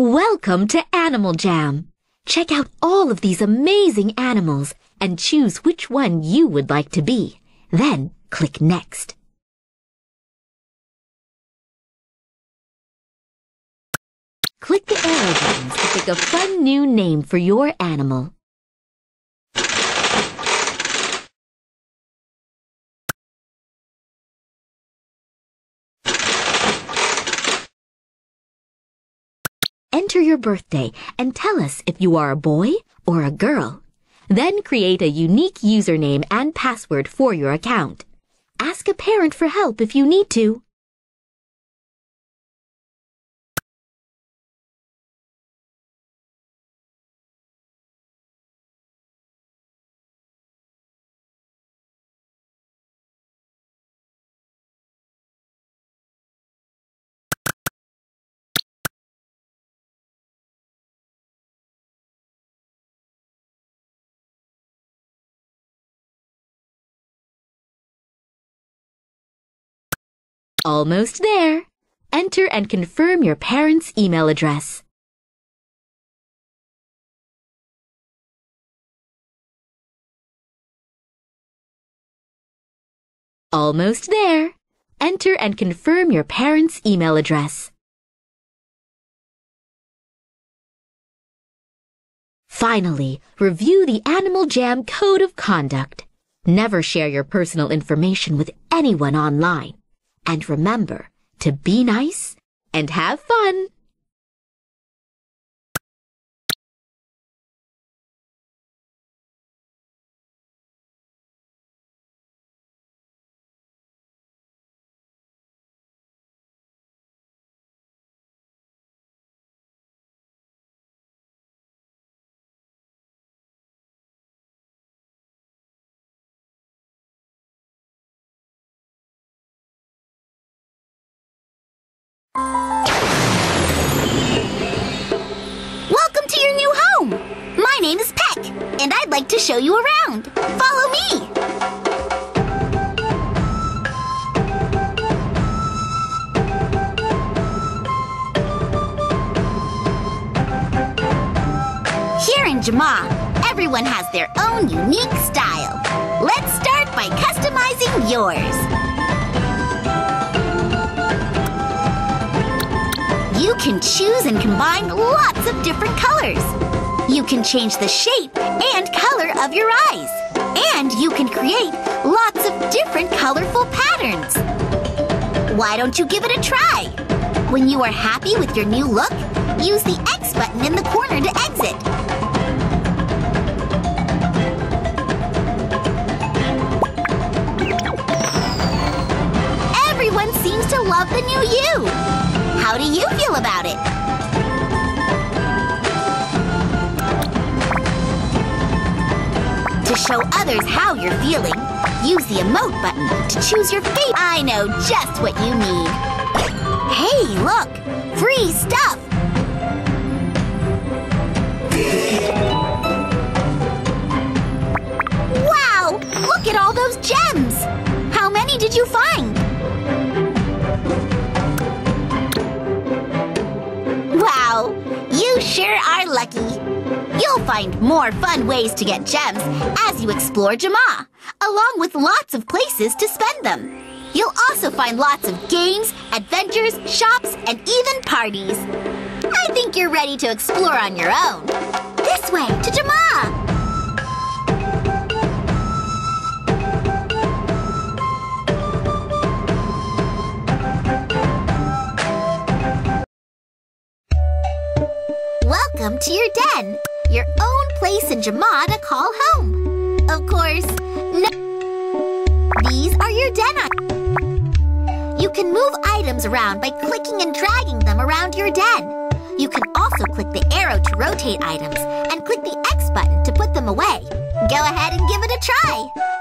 Welcome to Animal Jam. Check out all of these amazing animals and choose which one you would like to be. Then click Next. Click the arrow buttons to pick a fun new name for your animal. Enter your birthday and tell us if you are a boy or a girl. Then create a unique username and password for your account. Ask a parent for help if you need to. Almost there. Enter and confirm your parents' email address. Almost there. Enter and confirm your parents' email address. Finally, review the Animal Jam Code of Conduct. Never share your personal information with anyone online. And remember to be nice and have fun. Welcome to your new home! My name is Peck, and I'd like to show you around. Follow me! Here in Jamaa, everyone has their own unique style. Let's start by customizing yours. You can choose and combine lots of different colors. You can change the shape and color of your eyes. And you can create lots of different colorful patterns. Why don't you give it a try? When you are happy with your new look, use the X button in the corner to exit. Everyone seems to love the new you. How do you feel about it? To show others how you're feeling, use the emote button to choose your favorite. I know just what you need. Hey, look! Free stuff! Wow! Look at all those gems! How many did you find? Sure are lucky. You'll find more fun ways to get gems as you explore Jamaa, along with lots of places to spend them. You'll also find lots of games, adventures, shops, and even parties. I think you're ready to explore on your own. Your own place in Jamaa to call home. Of course, no these are your den. You can move items around by clicking and dragging them around your den. You can also click the arrow to rotate items and click the X button to put them away. Go ahead and give it a try.